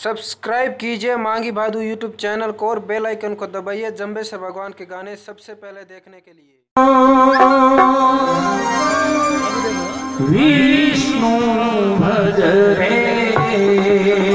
Subscribe कीजिए मांगी Bhadu YouTube channel को और बेल आइकन को दबाइए से भगवान के गाने सबसे पहले देखने के लिए। विष्णु भज रे।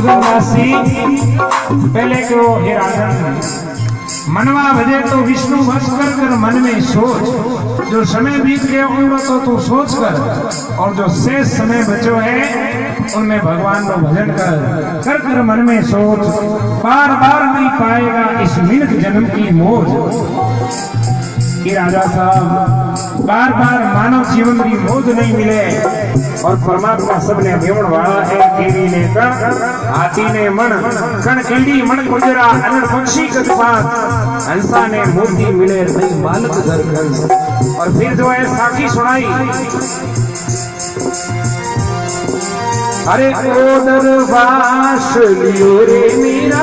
सुरगनवासी पहले को हे राजन मनवा भजे तो विष्णु भज कर कर मन में सोच। जो समय बीत गया उन तो तू सोच कर और जो शेष समय बचो है, उनमें भगवान को भजन कर कर कर मन में सोच। बार बार नहीं पाएगा इस मिनट जन्म की मौज। कि राजा साहब बार बार मानव जीवन की मौज नहीं मिले। और परमात्मा सबने देवण वाला है कीड़ी ने कण, हाथी ने मन कण कीड़ी मन गुजरा, अनर पक्षी कदपात हंसा ने मोती मिले नहीं बालक घर घर। और फिर जो है साखी सुनाई। अरे ओदर वास लियो रे मेरा।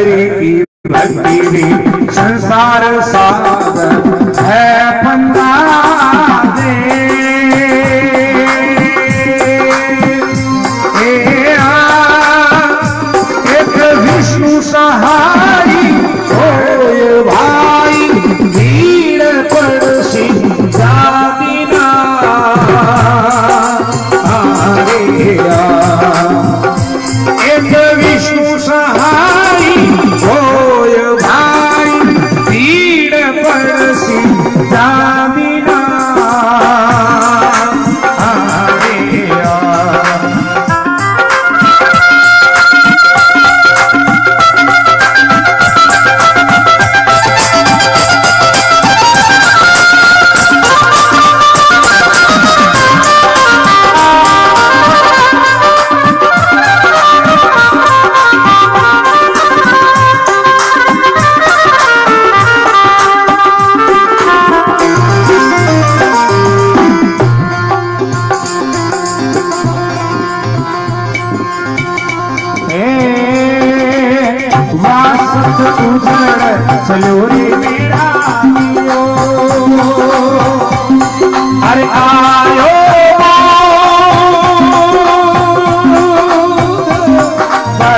हरि की भक्ति संसार सागर है।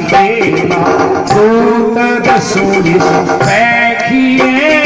देना। सूत दसूरी पैखिए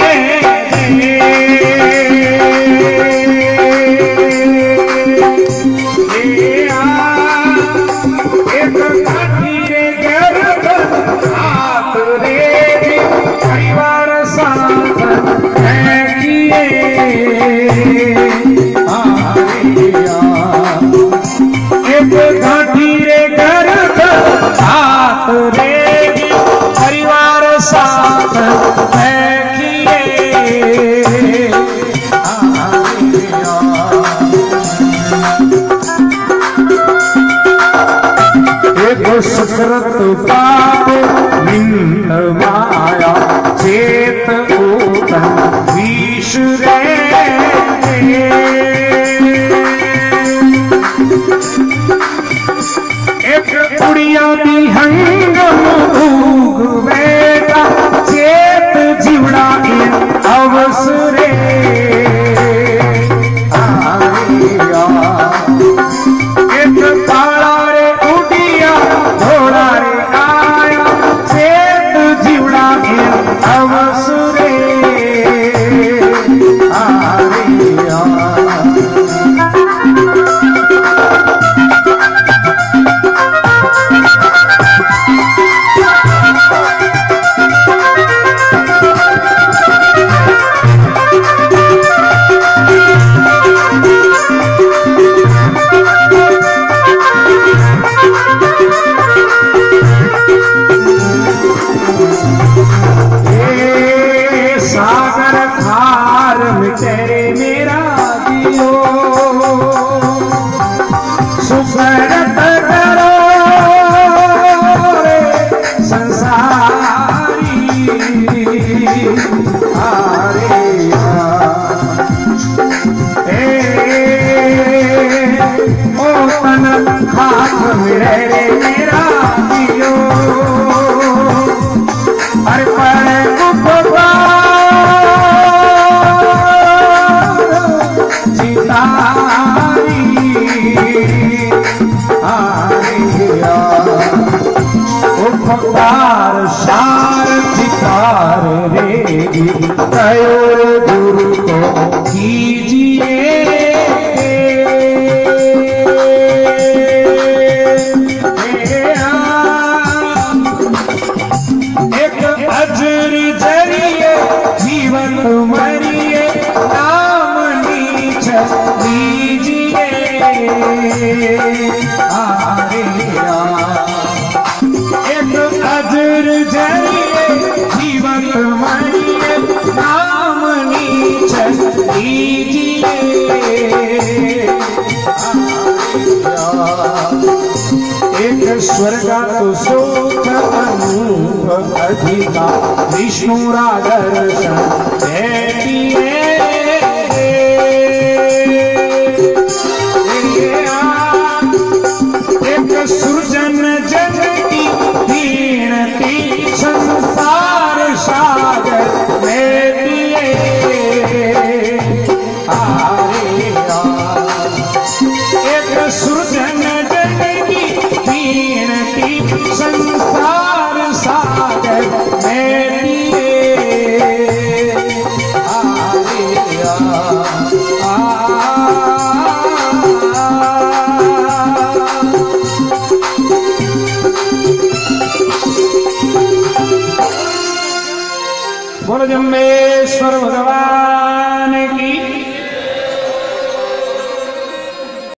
माया चेत् ओ तन् ईश्वरे विष्णुरादर्श